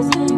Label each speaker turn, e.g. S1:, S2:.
S1: Christmas.